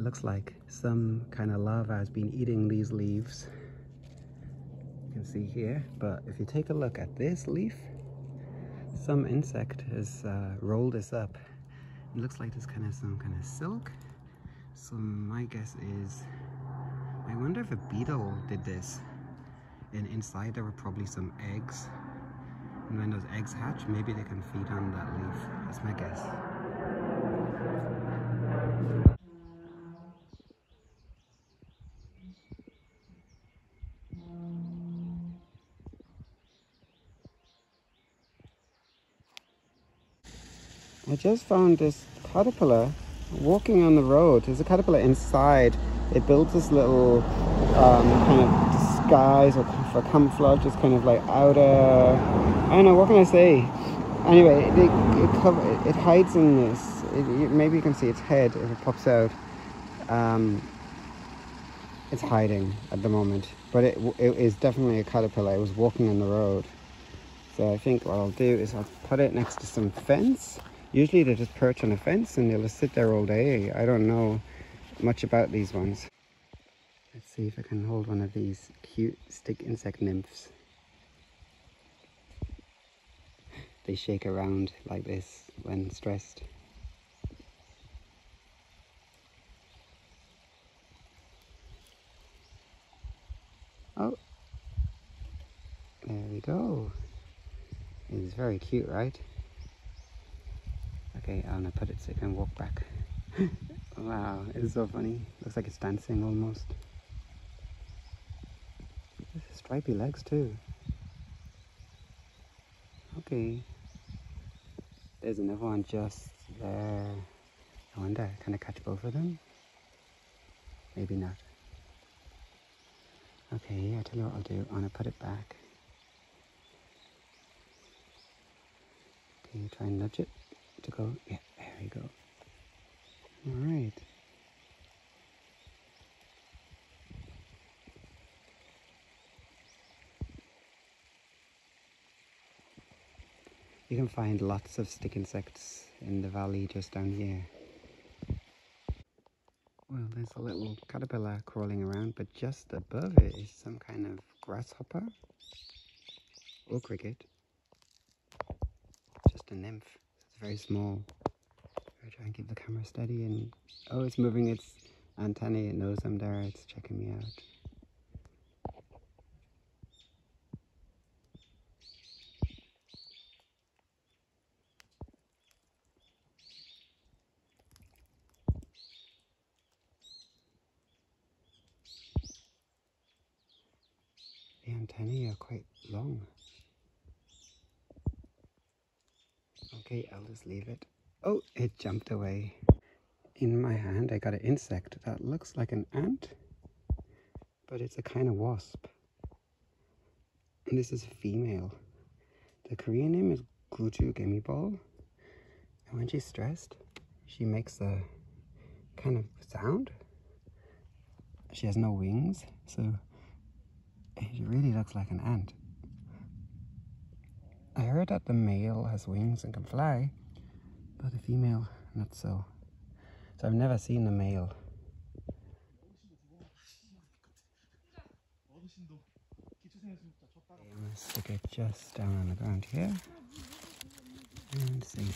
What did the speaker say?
It looks like some kind of larva has been eating these leaves. You can see here, but if you take a look at this leaf, some insect has uh, rolled this up. It looks like there's kind of some kind of silk. So my guess is, I wonder if a beetle did this. And inside there were probably some eggs. And when those eggs hatch, maybe they can feed on that leaf. That's my guess. I just found this caterpillar walking on the road. There's a caterpillar inside. It builds this little um, kind of disguise or for camouflage. It's kind of like outer. I don't know. What can I say? Anyway, it, it, cover, it hides in this. It, maybe you can see its head if it pops out. Um, it's hiding at the moment, but it, it is definitely a caterpillar. It was walking on the road. So I think what I'll do is I'll put it next to some fence Usually they just perch on a fence and they'll just sit there all day. I don't know much about these ones. Let's see if I can hold one of these cute stick insect nymphs. They shake around like this when stressed. Oh, there we go. It's very cute, right? Okay, I'm gonna put it so you can walk back. wow, it's so funny. Looks like it's dancing almost. Stripy legs too. Okay. There's another one just there. I wonder, can I catch both of them? Maybe not. Okay, I tell you what I'll do. I'm gonna put it back. Okay, try and nudge it to go. Yeah, there we go. All right. You can find lots of stick insects in the valley just down here. Well, there's a little caterpillar crawling around, but just above it is some kind of grasshopper or cricket. Just a nymph very small. I try and keep the camera steady and oh it's moving its antennae, it knows I'm there, it's checking me out. The antennae are quite long. Okay, I'll just leave it. Oh, it jumped away. In my hand, I got an insect that looks like an ant, but it's a kind of wasp. And this is female. The Korean name is Guju Gemibol. And when she's stressed, she makes a kind of sound. She has no wings, so it really looks like an ant. I heard that the male has wings and can fly, but the female not so. So I've never seen a male. I'm gonna stick it just down on the ground here and see.